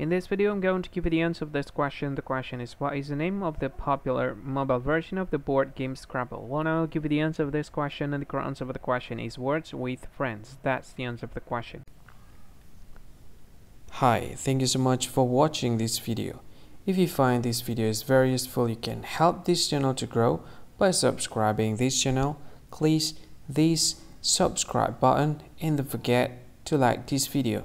In this video, I'm going to give you the answer of this question. The question is, what is the name of the popular mobile version of the board game Scrabble? Well, now I'll give you the answer of this question, and the correct answer of the question is Words with Friends. That's the answer of the question. Hi, thank you so much for watching this video. If you find this video is very useful, you can help this channel to grow by subscribing this channel. Please this subscribe button and don't forget to like this video.